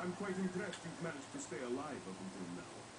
I'm quite impressed you've managed to stay alive up until now.